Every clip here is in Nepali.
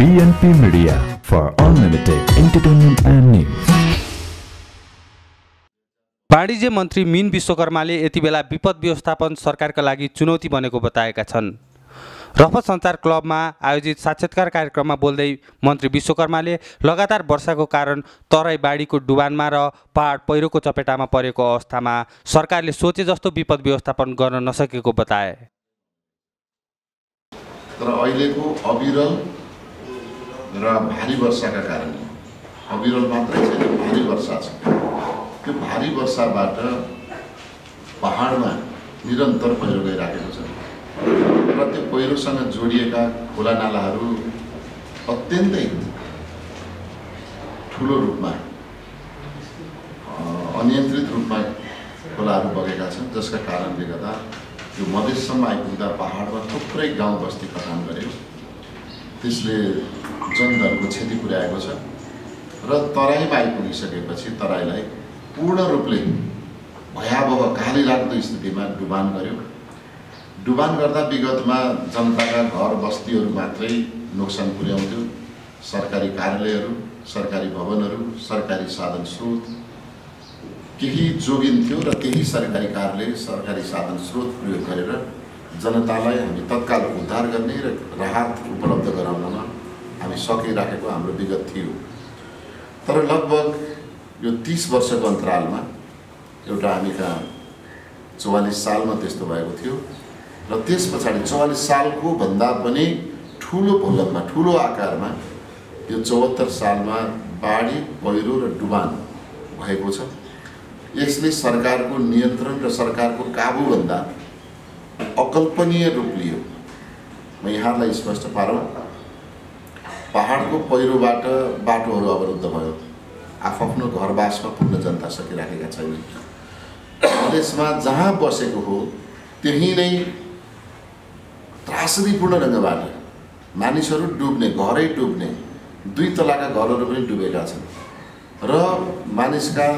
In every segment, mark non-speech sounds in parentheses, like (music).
BNP Media for unlimited entertainment and news. वाणिज्य मन्त्री मिन विश्वकर्माले यति बेला विपद व्यवस्थापन सरकारका लागि चुनौती बनेको बताएका छन् रफत सञ्चार क्लबमा आयोजित साक्षात्कार कार्यक्रममा बोल्दै मन्त्री विश्वकर्माले लगातार वर्षाको कारण तराई बाढीको डुबानमा र पहाड पहिरोको चपेटामा परेको अवस्थामा सरकारले सोचे जस्तो विपद व्यवस्थापन गर्न नसकेको बताए तर अहिलेको अविरल र भारी वर्षाका कारणले अविरल मात्रै छैन भारी वर्षा छ त्यो भारी वर्षाबाट पहाडमा निरन्तर पहिरो गइराखेको छ? र त्यो पहिरोसँग जोडिएका खोला नालाहरू अत्यन्तै ठुलो रूपमा अनियन्त्रित रूपमा खोलाहरू बगेका छन् जसका कारणले गर्दा यो मधेससम्म आइपुग्दा पहाडमा थुप्रै गाउँ बस्ती कटान गर्यो त्यसले जनधनको क्षति पुर्याएको छ र तराईमा आइपुगिसकेपछि तराईलाई पूर्ण रूपले भयावह काली लाग्दो स्थितिमा डुबान गर्यो। डुबान गर्दा विगतमा जनताका घर बस्तीहरू मात्रै नोक्सान पुर्याउँथ्यो। सरकारी कार्यालयहरू सरकारी भवनहरू सरकारी साधन स्रोत केही जोगिन्थ्यो र त्यही सरकारी कार्यालय सरकारी साधन स्रोत प्रयोग गरेर जनतालाई हामी तत्काल उद्धार गर्ने र राहत उपलब्ध गराउनमा हामी सकिराखेको हाम्रो विगत थियो। तर लगभग यो तिस वर्षको अन्तरालमा एउटा हामी कहाँ चौवालिस सालमा त्यस्तो भएको थियो र त्यस पछाडि चौवालिस सालको भन्दा पनि ठुलो भूगोलमा ठुलो आकारमा यो चौहत्तर सालमा बाढी पहिरो र डुबान भएको छ। यसले सरकारको नियन्त्रण र सरकारको काबुभन्दा अकल्पनीय रूप लियो। म यहाँलाई स्पष्ट पारौँ। पहाडको पहिरोबाट बाटोहरू अवरुद्ध भयो। आफ्नो घरबासमा पुग्न जनता सकिराखेका छैनन्। (coughs) मधेसमा जहाँ बसेको हो त्यहीँ नै त्रासदीपूर्ण ढङ्गबाट मानिसहरू डुब्ने घरै डुब्ने दुई तलाका घरहरू पनि डुबेका छन्। र मानिसका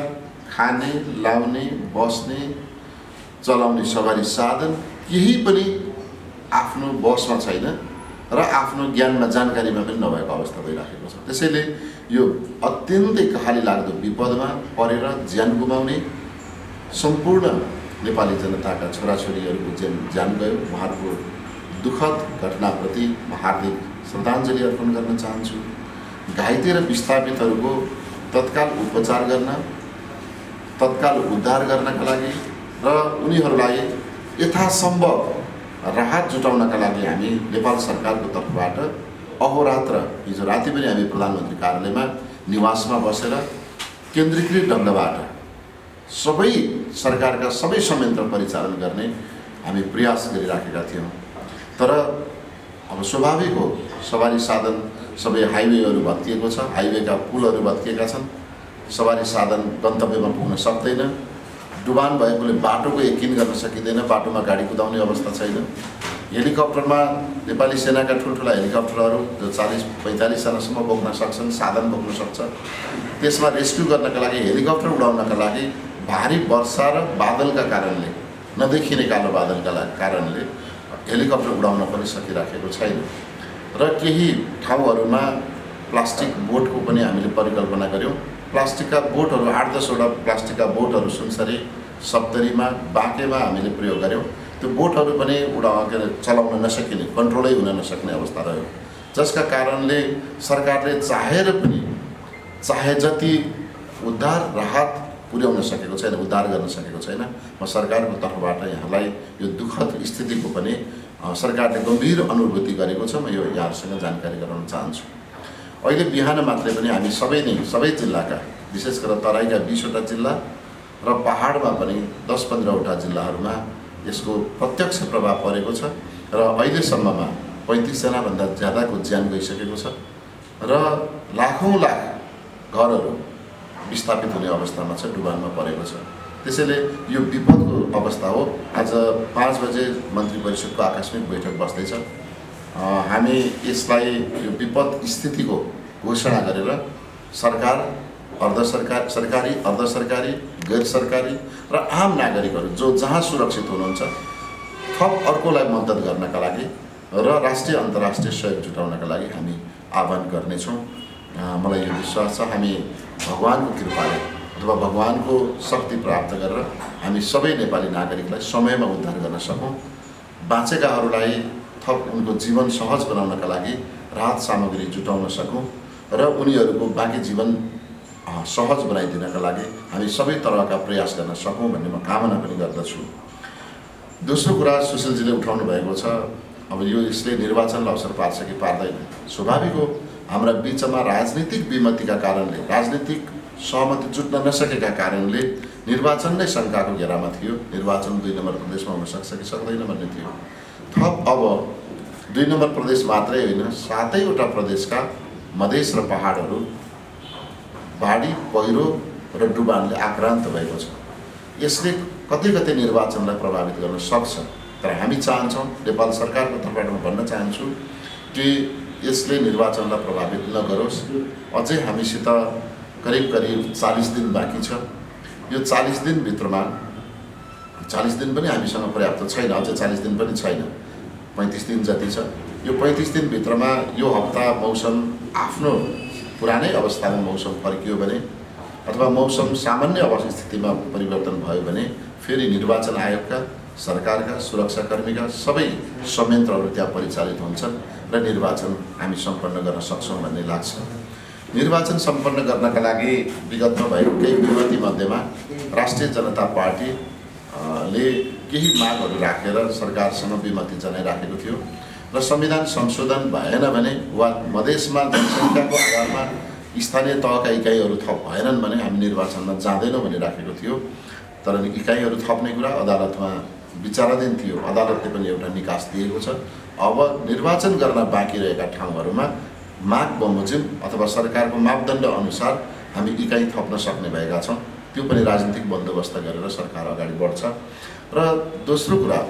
खाने लाउने बस्ने चलाउने सवारी साधन केही पनि आफ्नो बसमा छैन। र आफ्नो ज्ञानमा जानकारीमा पनि नभएको अवस्था भइराखेको छ। त्यसैले यो अत्यन्तै कहाली लाग्दो विपदमा परेर ज्यान गुमाउने सम्पूर्ण नेपाली जनताका छोराछोरीहरूको ज्यान ज्यान गयो। उहाँहरूको दुःखद घटनाप्रति म हार्दिक श्रद्धाञ्जली अर्पण गर्न चाहन्छु। घाइते र विस्थापितहरूको तत्काल उपचार गर्न तत्काल उद्धार गर्नका लागि र उनीहरूलाई यथासम्भव राहत जुटाउनका लागि हामी नेपाल सरकारको तर्फबाट अहोरात्र हिजो राति पनि हामी प्रधानमन्त्री कार्यालयमा निवासमा बसेर केन्द्रीकृत ढङ्गबाट सबै सरकारका सबै संयन्त्र परिचालन गर्ने हामी प्रयास गरिराखेका थियौँ। तर अब स्वाभाविक हो सवारी साधन सबै हाइवेहरू भत्किएको छ हाइवेका पुलहरू भत्किएका छन्। सवारी साधन गन्तव्यमा पुग्न सक्दैन। डुबान भएकोले बाटोको यकिन गर्न सकिँदैन बाटोमा गाडी कुदाउने अवस्था छैन। हेलिकप्टरमा नेपाली सेनाका ठुल्ठुला हेलिकप्टरहरू जो चालिस पैँतालिसजनासम्म बोक्न सक्छन् साधन बोक्न सक्छ त्यसमा रेस्क्यु गर्नका लागि हेलिकप्टर उडाउनका लागि भारी वर्षा र बादलका कारणले नदेखिने कालो बादलका कारणले हेलिकप्टर उडाउन पनि सकिराखेको छैन। र केही ठाउँहरूमा प्लास्टिक बोटको पनि हामीले परिकल्पना गऱ्यौँ प्लास्टिकका बोटहरू आठ दसवटा प्लास्टिकका बोटहरू सुनसरी सप्तरीमा बाँकेमा हामीले प्रयोग गऱ्यौँ त्यो बोटहरू पनि उडा के अरे चलाउन नसकिने कन्ट्रोलै हुन नसक्ने अवस्था रह्यो। जसका कारणले सरकारले चाहेर पनि चाहे जति उद्धार राहत पुर्याउन सकेको छैन उद्धार गर्न सकेको छैन म सरकारको तर्फबाट यहाँलाई यो दुःखद स्थितिको पनि सरकारले गम्भीर अनुभूति गरेको छ म यो यहाँहरूसँग जानकारी गराउन चाहन्छु। अहिले बिहान मात्रै पनि हामी सबै नै सबै जिल्लाका विशेष गरेर तराईका बिसवटा जिल्ला र पहाडमा पनि दस पन्ध्रवटा जिल्लाहरूमा यसको प्रत्यक्ष प्रभाव परेको छ र अहिलेसम्ममा पैँतिसजनाभन्दा ज्यादाको ज्यान गइसकेको छ र लाखौँ लाख घरहरू विस्थापित हुने अवस्थामा छ डुबानमा परेको छ। त्यसैले यो विपदको अवस्था हो। आज पाँच बजे मन्त्री परिषदको आकस्मिक बैठक बस्दैछ। हामी यसलाई यो विपद स्थितिको घोषणा गरेर सरकार अर्ध सरकार सरकारी अर्ध सरकारी गैर सरकारी र आम नागरिकहरू जो जहाँ सुरक्षित हुनुहुन्छ थप अर्कोलाई मद्दत गर्नका लागि र राष्ट्रिय अन्तर्राष्ट्रिय सहयोग जुटाउनका लागि हामी आह्वान गर्नेछौँ। मलाई यो विश्वास छ हामी भगवान्को कृपाले अथवा भगवान्को शक्ति प्राप्त गरेर हामी सबै नेपाली नागरिकलाई समयमा उद्धार गर्न सकौँ। बाँचेकाहरूलाई थप उनको जीवन सहज बनाउनका लागि राहत सामग्री जुटाउन सकौँ र उनीहरूको बाँकी जीवन सहज बनाइदिनका लागि हामी सबै तरहका प्रयास गर्न सकौँ भन्ने म कामना पनि गर्दछु। दोस्रो कुरा सुशीलजीले उठाउनु भएको छ अब यो यसले निर्वाचनलाई अवसर पार्छ कि पार्दैन। स्वाभाविक हो हाम्रा बिचमा राजनीतिक विमतिका कारणले राजनीतिक सहमति जुट्न नसकेका कारणले निर्वाचन नै शङ्काको घेरामा थियो। निर्वाचन दुई नम्बर प्रदेशमा हुनसक्छ कि सक्दैन भन्ने थियो। थप अब दुई नम्बर प्रदेश मात्रै होइन सातैवटा प्रदेशका मधेस र पहाडहरू बाढी पहिरो र डुबानले आक्रान्त भएको छ। यसले कतै कतै निर्वाचनलाई प्रभावित गर्न सक्छ तर हामी चाहन्छौँ नेपाल सरकारको तर्फबाट म भन्न चाहन्छु कि यसले निर्वाचनलाई प्रभावित नगरोस्। अझै हामीसित करिब करिब चालिस दिन बाँकी छ। यो चालिस दिनभित्रमा चालिस दिन पनि हामीसँग पर्याप्त छैन अझै चालिस दिन पनि छैन। पैँतिस दिन जति छ। यो पैँतिस दिनभित्रमा यो हप्ता मौसम आफ्नो पुरानै अवस्थामा मौसम फर्कियो भने अथवा मौसम सामान्य अवस्था स्थितिमा परिवर्तन भयो भने फेरि निर्वाचन आयोगका सरकारका सुरक्षाकर्मीका सबै संयन्त्रहरू त्यहाँ परिचालित हुन्छन् र निर्वाचन हामी सम्पन्न गर्न सक्छौँ भन्ने लाग्छ। निर्वाचन सम्पन्न गर्नका लागि विगतमा भएको केही विमति मध्येमा राष्ट्रिय जनता पार्टी ले केही मागहरू राखेर सरकारसँग विमति जनाइराखेको थियो? र संविधान संशोधन भएन भने वा मधेसमा जनसङ्ख्याको आधारमा स्थानीय तहका इकाइहरू थप भएनन् भने हामी निर्वाचनमा जाँदैनौँ भनिराखेको थियो। तर इकाइहरू थप्ने कुरा अदालतमा विचाराधीन थियो। अदालतले पनि एउटा निकास दिएको छ। अब निर्वाचन गर्न बाँकी रहेका ठाउँहरूमा माग बमोजिम अथवा सरकारको मापदण्ड अनुसार हामी इकाइ थप्न सक्ने भएका छौँ। त्यो पनि राजनीतिक बन्दोबस्त गरेर सरकार अगाडि बढ्छ। र दोस्रो कुरा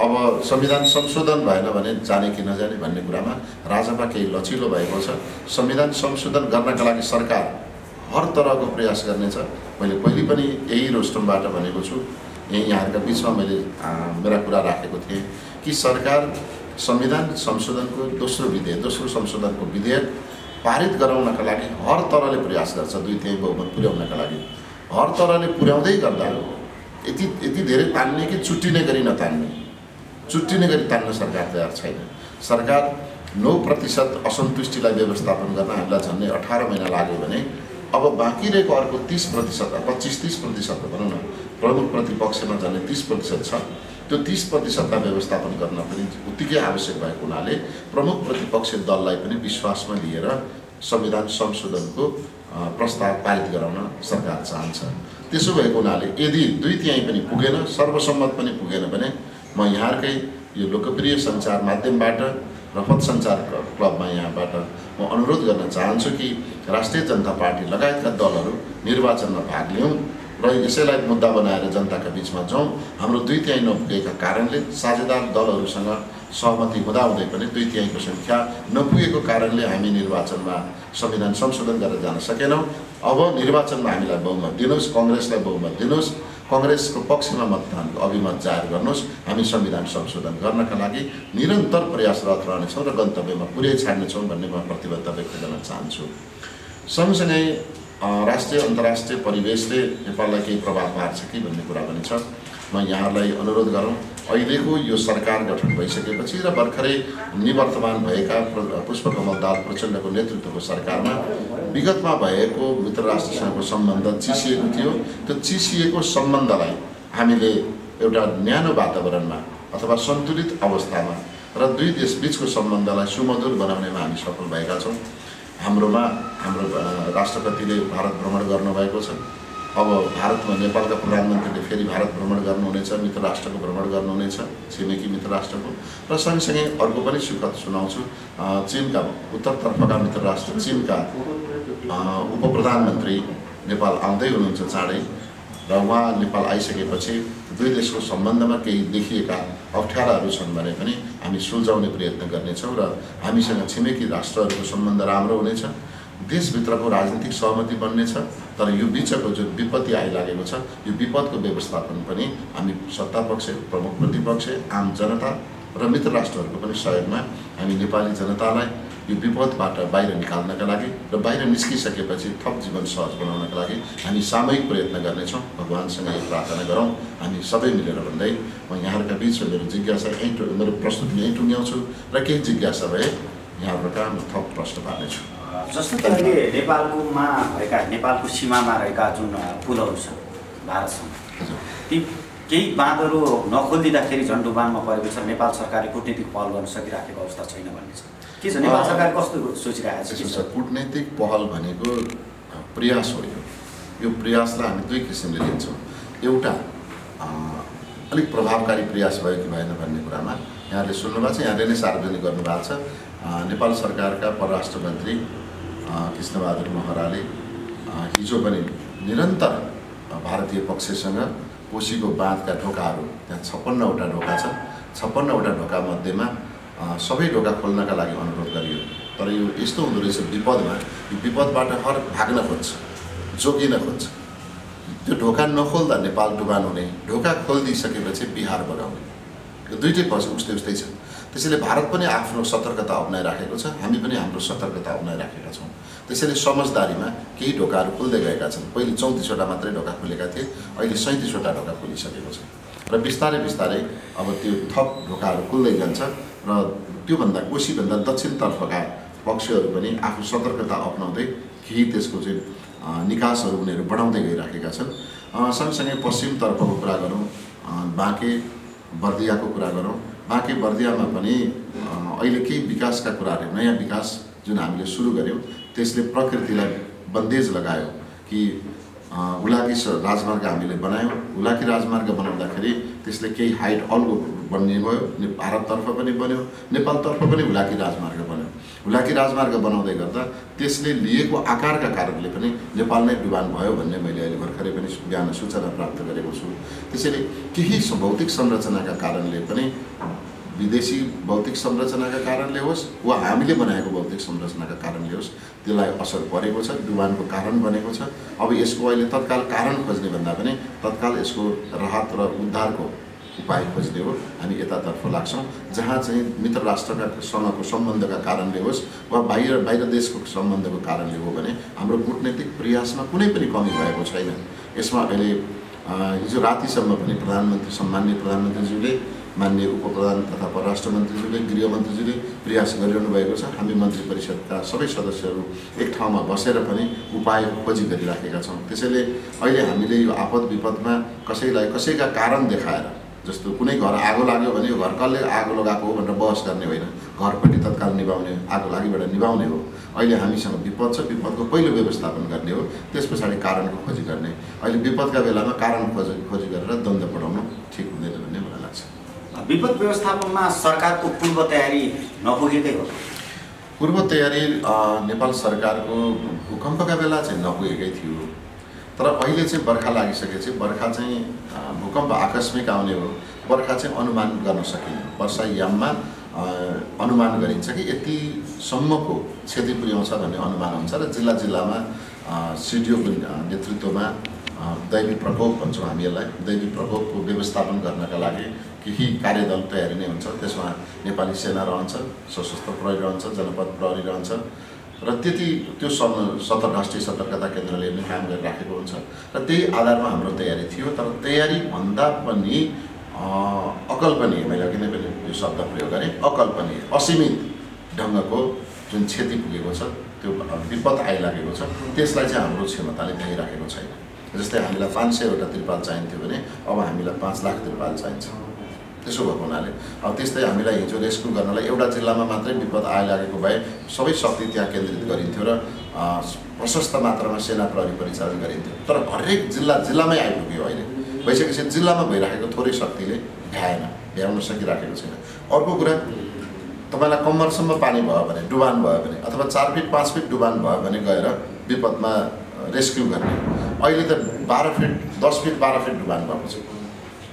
अब संविधान संशोधन भएन भने जाने कि नजाने भन्ने कुरामा राजपा केही लचिलो भएको छ। संविधान संशोधन गर्नका लागि सरकार हर तरहको प्रयास गर्नेछ। मैले पहिले पनि यही रोस्टमबाट भनेको छु। यही यहाँहरूका बिचमा मैले मेरा कुरा राखेको थिएँ कि सरकार संविधान संशोधनको दोस्रो विधेयक दोस्रो संशोधनको विधेयक पारित गराउनका लागि हर तरहले प्रयास गर्छ। दुई तिहाई बहुमत पुर्याउनका लागि। हर तरहले पुर्याउँदै गर्दा यति यति धेरै तान्ने कि चुट्टिने गरी नतान्ने। चुट्टिने गरी तान्न सरकार तयार छैन। सरकार नौ प्रतिशत असन्तुष्टिलाई व्यवस्थापन गर्न हामीलाई झन्डै अठार महिना लाग्यो भने अब बाँकी रहेको अर्को तिस प्रतिशत पच्चिस तिस प्रतिशत भनौँ न प्रमुख प्रतिपक्षमा झन्डै तिस प्रतिशत छ। त्यो तिस प्रतिशतलाई व्यवस्थापन गर्न पनि उत्तिकै आवश्यक भएको हुनाले प्रमुख प्रतिपक्ष दललाई पनि विश्वासमा लिएर संविधान संशोधनको प्रस्ताव पारित गराउन सरकार चाहन्छ त्यसो भएको हुनाले यदि दुई तिहाई पनि पुगेन सर्वसम्मत पनि पुगेन भने म यहाँकै यो लोकप्रिय सञ्चार माध्यमबाट रफत सञ्चार क्ल- क्लबमा यहाँबाट म अनुरोध गर्न चाहन्छु कि राष्ट्रिय जनता पार्टी लगायतका दलहरू निर्वाचनमा भाग लिउँ र यसैलाई मुद्दा बनाएर जनताका बिचमा जाउँ हाम्रो दुई तिहाई नपुगेका कारणले साझेदार दलहरूसँग सहमति हुँदाहुँदै पनि दुई तिहाईको सङ्ख्या नपुगेको कारणले हामी निर्वाचनमा संविधान संशोधन गरेर जान सकेनौँ। अब निर्वाचनमा हामीलाई बहुमत दिनुहोस् कङ्ग्रेसलाई बहुमत दिनुहोस् कङ्ग्रेसको पक्षमा मतदान अभिमत जाहेर गर्नुहोस् हामी संविधान संशोधन गर्नका लागि निरन्तर प्रयासरत रहनेछौँ र गन्तव्यमा पुरै छाड्नेछौँ भन्ने म प्रतिबद्धता व्यक्त गर्न चाहन्छु। सँगसँगै राष्ट्रिय अन्तर्राष्ट्रिय परिवेशले नेपाललाई केही प्रभाव पार्छ कि भन्ने कुरा पनि छ। म यहाँहरूलाई अनुरोध गरौँ। अहिलेको यो सरकार गठन भइसकेपछि र भर्खरै निवर्तमान भएका पुष्पकमल दाल प्रचण्डको नेतृत्वको सरकारमा विगतमा भएको मित्र राष्ट्रसँगको सम्बन्ध चिसिएको थियो। त्यो चिसिएको सम्बन्धलाई हामीले एउटा न्यानो वातावरणमा अथवा सन्तुलित अवस्थामा र दुई देशबिचको सम्बन्धलाई सुमधुर बनाउनेमा हामी सफल भएका छौँ। हाम्रोमा हाम्रो राष्ट्रपतिले भारत भ्रमण गर्नुभएको छ। अब भारतमा नेपालका प्रधानमन्त्रीले फेरि भारत भ्रमण गर्नुहुनेछ मित्र राष्ट्रको भ्रमण गर्नुहुनेछ छिमेकी मित्र राष्ट्रको। र सँगसँगै अर्को पनि सुखद सुनाउँछु चिनका उत्तरतर्फका मित्र राष्ट्र चिनका उप प्रधानमन्त्री नेपाल आउँदै हुनुहुन्छ चाँडै र उहाँ नेपाल आइसकेपछि दुई देशको सम्बन्धमा केही देखिएका अप्ठ्याराहरू छन् भने पनि हामी सुल्झाउने प्रयत्न गर्नेछौँ र हामीसँग छिमेकी राष्ट्रहरूको सम्बन्ध राम्रो हुनेछ। देशभित्रको राजनीतिक सहमति बन्नेछ तर यो बिचको जुन विपत्ति आइलागेको छ यो विपदको व्यवस्थापन पनि हामी सत्तापक्ष प्रमुख प्रतिपक्ष आम जनता र मित्र राष्ट्रहरूको पनि सहयोगमा हामी नेपाली जनतालाई यो विपदबाट बाहिर निकाल्नका लागि र बाहिर निस्किसकेपछि थप जीवन सहज बनाउनका लागि हामी सामूहिक प्रयत्न गर्नेछौँ। भगवान्सँग यो प्रार्थना गरौँ। हामी सबै मिलेर भन्दै म यहाँहरूका बिचमा मेरो जिज्ञासा यहीँ मेरो प्रस्तुति यहीँ टुङ्ग्याउँछु र केही जिज्ञासा भए यहाँहरूबाट म थप प्रश्न पार्नेछु। जस्तो अहिले नेपालकोमा भएका नेपालको सीमामा रहेका जुन पुलहरू छन् भारतसँग ती केही बाँधहरू नखोलिदिँदाखेरि झन् डुबानमा परेको छ नेपाल सरकारले कुटनीतिक पहल गर्न सकिराखेको अवस्था छैन भन्ने छ। के छ नेपाल सरकार कस्तो सोचिरहेको छ कुटनैतिक पहल भनेको प्रयास हो यो। यो प्रयासलाई हामी दुई किसिमले लिन्छौँ। एउटा अलिक प्रभावकारी प्रयास भयो कि भएन भन्ने कुरामा यहाँले सुन्नुभएको छ यहाँले नै सार्वजनिक गर्नुभएको छ। नेपाल सरकारका परराष्ट्र मन्त्री कृष्णबहादुर महराले हिजो पनि निरन्तर भारतीय पक्षसँग कोसीको बाँधका ढोकाहरू त्यहाँ छप्पन्नवटा ढोका छन् छप्पन्नवटा ढोकामध्येमा सबै ढोका खोल्नका लागि अनुरोध गरियो तर यो यस्तो हुँदो रहेछ विपदमा यो विपदबाट हर भाग्न खोज्छ जोगिन खोज्छ त्यो ढोका नखोल्दा नेपाल डुबान हुने ढोका खोलिदिइसकेपछि बिहार बगाउने यो दुइटै पक्ष उस्तै उस्तै छ। त्यसैले भारत पनि आफ्नो सतर्कता अप्नाइराखेको छ हामी पनि हाम्रो सतर्कता अप्नाइराखेका छौँ। त्यसैले समझदारीमा केही ढोकाहरू खुल्दै गएका छन्। पहिले चौतिसवटा मात्रै ढोका खुलेका थिए अहिले सैँतिसवटा ढोका खुलिसकेको छ। र बिस्तारै बिस्तारै अब त्यो थप ढोकाहरू खुल्दै जान्छ र त्योभन्दा कोसीभन्दा दक्षिणतर्फका पक्षहरू पनि आफू सतर्कता अप्नाउँदै केही त्यसको चाहिँ निकासहरू उनीहरू बढाउँदै गइराखेका छन्। सँगसँगै पश्चिमतर्फको कुरा गरौँ। बाँके बर्दियाको कुरा गरौँ। बाँके बर्दियामा पनि अहिले केही विकासका कुराहरू नयाँ विकास जुन हामीले सुरु गऱ्यौँ त्यसले प्रकृतिलाई बन्देज लगायो कि स- राजमार्ग हामीले बनायौँ। हुलाकी राजमार्ग बनाउँदाखेरि त्यसले केही हाइट अल्गो बन्ने भयो भारततर्फ पनि बन्यो नेपालतर्फ पनि हुलाकी राजमार्ग हुलाकी राजमार्ग बनाउँदै गर्दा त्यसले लिएको आकारका कारणले पनि नेपाल नै डुबान भयो भन्ने मैले अहिले भर्खरै पनि बिहान सूचना प्राप्त गरेको छु। त्यसैले केही भौतिक संरचनाका कारणले पनि विदेशी भौतिक संरचनाका कारणले होस् वा हामीले बनाएको भौतिक संरचनाका कारणले होस् त्यसलाई असर परेको छ डुबानको कारण बनेको छ। अब यसको अहिले तत्काल कारण खोज्ने भन्दा पनि तत्काल यसको राहत र उद्धारको उपाय खोज्ने हो हामी यतातर्फ लाग्छौँ। जहाँ चाहिँ मित्र राष्ट्रका सँगको सम्बन्धका कारणले होस् वा बाहिर बाहिर देशको सम्बन्धको कारणले हो भने हाम्रो कूटनैतिक प्रयासमा कुनै पनि कमी भएको छैन। यसमा अहिले हिजो रातिसम्म पनि प्रधानमन्त्री सम्मान्य प्रधानमन्त्रीज्यूले मान्य उपप्रधान तथा परराष्ट्र मन्त्रीज्यूले गृहमन्त्रीज्यूले प्रयास गरिरहनु भएको छ। हामी मन्त्री परिषदका सबै सदस्यहरू एक ठाउँमा बसेर पनि उपाय खोजी गरिराखेका छौँ। त्यसैले अहिले हामीले यो आपद विपदमा कसैलाई कसैका कारण देखाएर जस्तो कुनै घर आगो लाग्यो भने यो घर कसले आगो लगाएको हो भनेर बहस गर्ने होइन। घरपट्टि तत्काल निभाउने आगो लागिबाट निभाउने हो। अहिले हामीसँग विपद छ विपदको पहिलो व्यवस्थापन गर्ने हो। त्यस पछाडि कारणको खोजी गर्ने। अहिले विपदका बेलामा कारण खोजी खोजी गरेर द्वन्द्व बढाउनु ठिक हुँदैन भन्ने मलाई लाग्छ। विपद व्यवस्थापनमा सरकारको पूर्व तयारी नपुगेकै हो। पूर्व तयारी नेपाल सरकारको भूकम्पका बेला चाहिँ नपुगेकै थियो। तर अहिले चाहिँ बर्खा लागिसकेपछि बर्खा चाहिँ भूकम्प आकस्मिक आउने हो। बर्खा चाहिँ अनुमान गर्न सकिन्छ वर्षा याममा अनुमान गरिन्छ कि यतिसम्मको क्षति पुर्याउँछ भन्ने अनुमान हुन्छ र जिल्ला जिल्लामा सिडिओको नेतृत्वमा दैवी प्रकोप भन्छौँ हामी यसलाई। दैवी प्रकोपको व्यवस्थापन गर्नका लागि केही कार्यदल तयारी नै हुन्छ। त्यसमा नेपाली सेना रहन्छ सशस्त्र प्रहरी रहन्छ जनपद प्रहरी रहन्छ। र त्यति त्यो सतर राष्ट्रिय सतर्कता केन्द्रले पनि काम गरिराखेको हुन्छ। र त्यही आधारमा हाम्रो तयारी थियो तर तयारी भन्दा पनि अकल्पनीय मैले अघि नै पनि यो शब्द प्रयोग गरेँ अकल्पनीय असीमित ढङ्गको जुन क्षति पुगेको छ त्यो विपद आइलागेको छ त्यसलाई चाहिँ हाम्रो क्षमताले भ्याइराखेको छैन। जस्तै हामीलाई पाँच सयवटा त्रिपाल चाहिन्थ्यो भने अब हामीलाई पाँच लाख त्रिपाल चाहिन्छ। त्यसो भएको हुनाले। अब त्यस्तै हामीलाई हिजो रेस्क्यु गर्नलाई एउटा जिल्लामा मात्रै विपद आइलागेको भए सबै शक्ति त्यहाँ केन्द्रित गरिन्थ्यो र प्रशस्त मात्रामा सेना प्रहरी परिचालन गरिन्थ्यो। तर हरेक जिल्ला जिल्लामै आइपुग्यो अहिले। भइसकेपछि जिल्लामा भइराखेको थोरै शक्तिले भ्याएन भ्याउन सकिराखेको छैन। अर्को कुरा तपाईँलाई कम्मरसम्म पानी भयो भने डुबान भयो भने अथवा चार फिट पाँच फिट डुबान भयो भने गएर विपदमा रेस्क्यु गर्ने। अहिले त बाह्र फिट दस फिट बाह्र फिट डुबान भएको छ।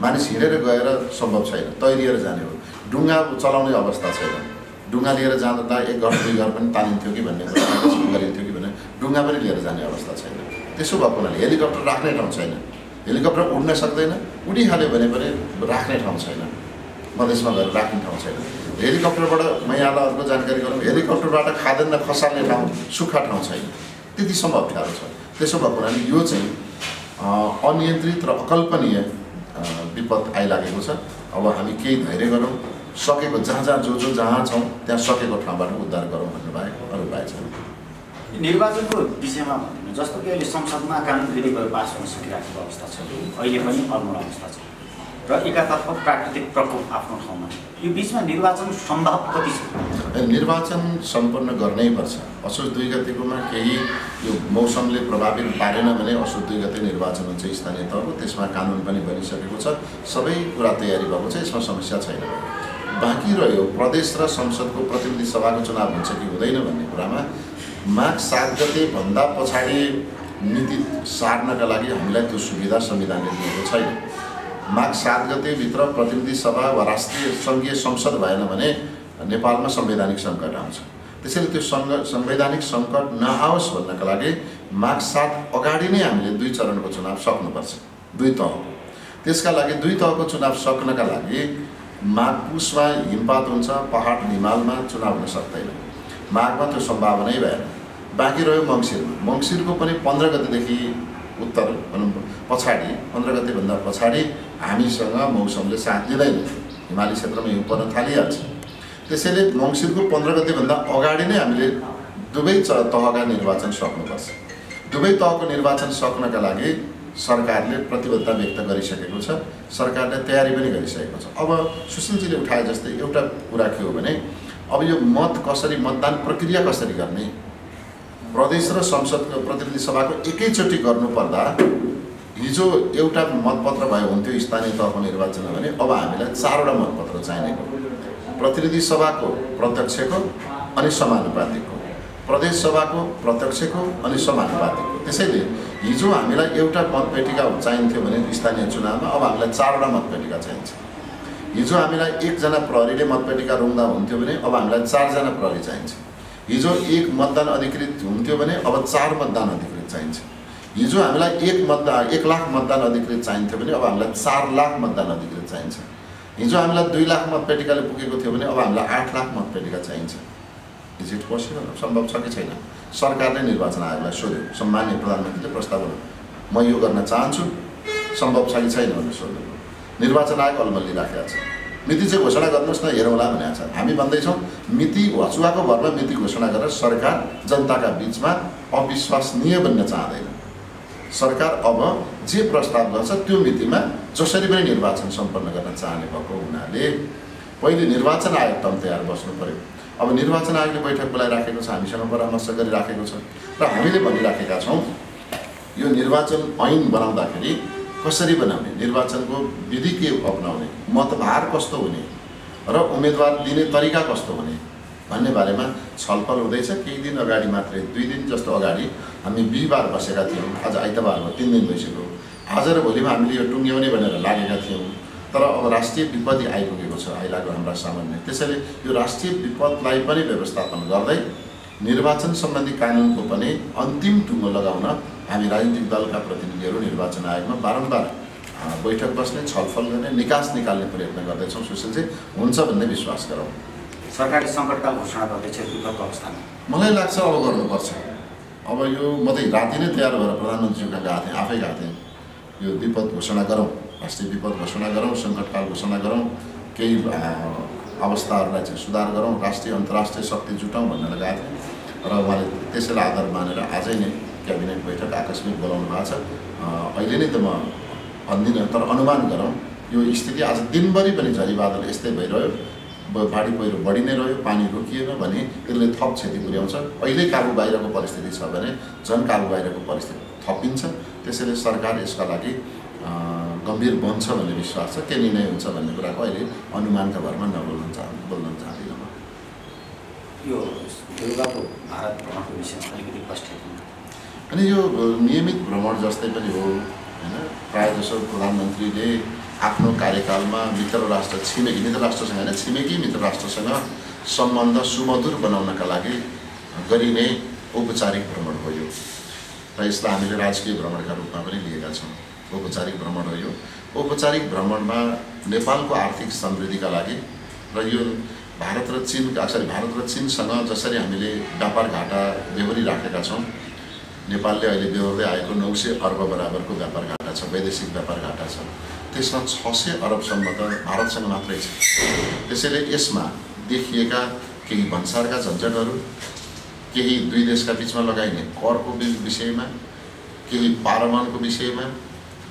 मानिस हिँडेर गएर सम्भव छैन तैरिएर जाने हो। डुङ्गा चलाउने अवस्था छैन। डुङ्गा लिएर जाँदा एक घर दुई घर पनि तानिन्थ्यो कि भन्ने गरिन्थ्यो कि भने डुङ्गा पनि लिएर जाने अवस्था छैन। त्यसो भएको हुनाले हेलिकप्टर राख्ने ठाउँ छैन। हेलिकप्टर उड्न सक्दैन उडिहाल्यो भने पनि राख्ने ठाउँ छैन। मधेसमा गएर राख्ने ठाउँ छैन। हेलिकप्टरबाट म यहाँलाई अर्को जानकारी गरौँ। हेलिकप्टरबाट खाद्यान्न खसाल्ने ठाउँ सुक्खा ठाउँ छैन। त्यतिसम्म अप्ठ्यारो छ। त्यसो भएको हुनाले यो चाहिँ अनियन्त्रित र अकल्पनीय विपद आइलागेको छ। अब हामी केही धैर्य गरौँ सकेको जहाँ जहाँ जो जो जहाँ छौँ त्यहाँ सकेको ठाउँबाट उद्धार गरौँ भन्नु बाहेक अरू उपाय छैन। निर्वाचनको विषयमा भन्नु जस्तो कि अहिले संसदमा कानुन विधिहरू पास हुन सकिराखेको अवस्था छ। अहिले पनि अलमल अवस्था छ। र एकातर्फ प्राकृतिक प्रकोप आफ्नो ठाउँमा यो बिचमा निर्वाचन सम्भव कति छ? निर्वाचन सम्पन्न गर्नै पर्छ। असोज दुई गतिकोमा केही यो मौसमले प्रभावित पारेन भने असोज दुई गते निर्वाचन हुन्छ स्थानीय तहको त्यसमा कानुन पनि बनिसकेको छ। सबै कुरा तयारी भएको छ यसमा समस्या छैन। बाँकी रह्यो प्रदेश र संसदको प्रतिनिधि सभाको चुनाव हुन्छ कि हुँदैन भन्ने कुरामा माघ सात गतेभन्दा पछाडि नीति सार्नका लागि हामीलाई त्यो सुविधा संविधानले दिएको छैन। माघ सात गतेभित्र प्रतिनिधि सभा वा राष्ट्रिय सङ्घीय संसद भएन भने नेपालमा संवैधानिक सङ्कट आउँछ। त्यसैले त्यो सङ्ग संवैधानिक सङ्कट नआओस् भन्नका लागि माघ सात अगाडि नै हामीले दुई चरणको चुनाव सक्नुपर्छ। दुई तहको त्यसका लागि दुई तहको चुनाव सक्नका लागि माघ पुसमा हिमपात हुन्छ पहाड हिमालमा चुनाव हुन सक्दैन। माघमा त्यो सम्भावनै भएन। बाँकी रह्यो मङ्सिरमा। मङ्सिरको पनि पन्ध्र गतेदेखि उत्तर भनौँ पछाडि पन्ध्र गतेभन्दा पछाडि हामीसँग मौसमले साथ दिँदैन। हिमाली क्षेत्रमा हिउँ पर्न थालिहाल्छ। त्यसैले मङ्सिरको पन्ध्र गतेभन्दा अगाडि नै हामीले दुवै च तहका निर्वाचन सक्नुपर्छ। दुवै तहको निर्वाचन सक्नका लागि सरकारले प्रतिबद्धता व्यक्त गरिसकेको छ। सरकारले तयारी पनि गरिसकेको छ। अब सुशीलजीले उठाए जस्तै एउटा कुरा के हो भने अब यो मत कसरी मतदान प्रक्रिया कसरी गर्ने प्रदेश र संसदको प्रतिनिधि सभाको एकैचोटि गर्नुपर्दा हिजो एउटा मतपत्र भयो हुन्थ्यो स्थानीय तहको निर्वाचनमा भने अब हामीलाई चारवटा मतपत्र चाहिने प्रतिनिधि सभाको प्रत्यक्षको अनि समानुपातिकको। प्रदेश सभाको प्रत्यक्षको अनि समानुपातिकको। त्यसैले हिजो हामीलाई एउटा मतपेटिका चाहिन्थ्यो भने स्थानीय चुनावमा अब हामीलाई चारवटा मतपेटिका चाहिन्छ। हिजो हामीलाई एकजना प्रहरीले मतपेटिका रुङ्दा हुन्थ्यो भने अब हामीलाई चारजना प्रहरी चाहिन्छ। हिजो एक मतदान अधिकृत हुन्थ्यो भने अब चार मतदान अधिकृत चाहिन्छ। हिजो हामीलाई एक मतदान एक लाख मतदान अधिकृत चाहिन्थ्यो भने अब हामीलाई चार लाख मतदान अधिकृत चाहिन्छ। हिजो हामीलाई दुई लाख मतपेटिकाले पुगेको थियो भने अब हामीलाई आठ लाख मतपेटिका चाहिन्छ। इज इट पोसिबल सम्भव छ कि छैन? सरकारले निर्वाचन आयोगलाई सोध्यो। सम्मान्य प्रधानमन्त्रीले प्रस्ताव म यो गर्न चाहन्छु। सम्भव छ कि छैन भनेर सोध्नु निर्वाचन आयोग अलमल्ली राखेको छ। मिति चाहिँ घोषणा गर्नुहोस् न हेरौँला भनेको छ। हामी भन्दैछौँ मिति हचुवाको भरमा मिति घोषणा गरेर सरकार जनताका बिचमा अविश्वसनीय बन्न चाहँदैन। सरकार अब जे प्रस्ताव गर्छ त्यो मितिमा जसरी पनि निर्वाचन सम्पन्न गर्न चाहने भएको हुनाले पहिले निर्वाचन आयोग तम तयार बस्नु पऱ्यो अब निर्वाचन आयोगले बैठक बोलाइराखेको छ हामीसँग परामर्श गरिराखेको छ। र हामीले भनिराखेका छौँ यो निर्वाचन ऐन बनाउँदाखेरि कसरी बनाउने? निर्वाचनको विधि के अप्नाउने? मतभार कस्तो हुने? र उम्मेदवार दिने तरिका कस्तो हुने? भन्ने बारेमा छलफल हुँदैछ। केही दिन अगाडि मात्रै दुई दिन जस्तो अगाडि हामी बिहिबार बसेका थियौँ। आज आइतबार हो तिन दिन भइसक्यो। आज र भोलिमा हामीले यो टुङ्ग्याउने भनेर लागेका थियौँ। तर अब राष्ट्रिय विपत्ति आइपुगेको छ आइलाग्यो हाम्रा सामान्य। त्यसैले यो राष्ट्रिय विपदलाई पनि व्यवस्थापन गर्दै निर्वाचन सम्बन्धी कानुनको पनि अन्तिम टुङ्गो लगाउन हामी राजनीतिक दलका प्रतिनिधिहरू निर्वाचन आयोगमा बारम्बार बैठक बस्ने छलफल गर्ने निकास निकाल्ने प्रयत्न गर्दैछौँ। सुशील चाहिँ हुन्छ भन्ने विश्वास गरौँ। सरकारले सङ्कटकाल घोषणा गर्दैछ विपदको अवस्थामा। मलाई लाग्छ अब गर्नुपर्छ। अब यो म त राति नै तयार भएर प्रधानमन्त्रीको कहाँ गएको थिएँ आफै गएको थिएँ यो विपद घोषणा गरौँ राष्ट्रिय विपद घोषणा गरौँ सङ्कटकाल घोषणा गरौँ केही अवस्थाहरूलाई चाहिँ सुधार गरौँ राष्ट्रिय अन्तर्राष्ट्रिय शक्ति जुटाउँ भनेर गएको थिएँ र उहाँले त्यसैलाई आधार मानेर आजै नै क्याबिनेट बैठक आकस्मिक बोलाउनु भएको छ। अहिले नै त म भन्दिनँ तर अनुमान गरौँ यो स्थिति आज दिनभरि पनि झरी बादल यस्तै भइरह्यो। बाढी पहिरो बढी नै रह्यो पानी रोकिएन भने यसले थप क्षति पुर्याउँछ। अहिले काबु बाहिरको परिस्थिति छ भने झन् काबु बाहिरको परिस्थिति थपिन्छ। त्यसैले सरकार यसका लागि गम्भीर बन्छ भन्ने विश्वास छ के निर्णय हुन्छ भन्ने कुराको अहिले अनुमानका भरमा नबोल्न चाह बोल्न चाहदिनँ यो दुर्गाको भारत भ्रमणको विषयमा अलिकति प्रश्न अनि यो नियमित भ्रमण जस्तै पनि हो होइन? प्रायः जसो प्रधानमन्त्रीले आफ्नो कार्यकालमा मित्र राष्ट्र छिमेकी मित्र राष्ट्रसँग होइन छिमेकी मित्र राष्ट्रसँग सम्बन्ध सुमधुर बनाउनका लागि गरिने औपचारिक भ्रमण हो यो। र यसलाई हामीले राजकीय भ्रमणका रूपमा पनि लिएका छौँ। औपचारिक भ्रमण हो यो। औपचारिक भ्रमणमा नेपालको आर्थिक समृद्धिका लागि र यो भारत र चिन सरी भारत र चिनसँग जसरी हामीले व्यापार घाटा बेहोरिराखेका छौँ नेपालले अहिले बेहोर्दै आएको नौ सय अर्ब बराबरको व्यापार घाटा छ वैदेशिक व्यापार घाटा छ। त्यसमा छ सय अरबसम्म त भारतसँग मात्रै छ। त्यसैले यसमा देखिएका केही भन्सारका झन्झटहरू केही दुई देशका बिचमा लगाइने करको विषयमा केही पारमाणुको विषयमा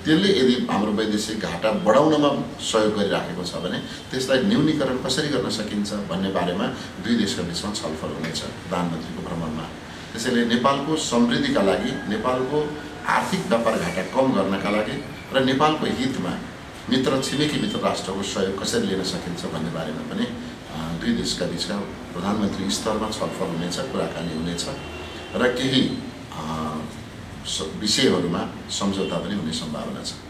त्यसले यदि हाम्रो वैदेशिक घाटा बढाउनमा सहयोग गरिराखेको छ भने त्यसलाई न्यूनीकरण कसरी गर्न सकिन्छ भन्ने बारेमा दुई देशका बिचमा छलफल हुनेछ प्रधानमन्त्रीको भ्रमणमा। त्यसैले नेपालको समृद्धिका लागि नेपालको आर्थिक व्यापार घाटा कम गर्नका लागि र नेपालको हितमा मित्र छिमेकी मित्र राष्ट्रको सहयोग कसरी लिन सकिन्छ भन्ने बारेमा पनि दुई देशका बिचका प्रधानमन्त्री स्तरमा छलफल हुनेछ कुराकानी हुनेछ र केही विषयहरूमा सम्झौता पनि हुने सम्भावना छ।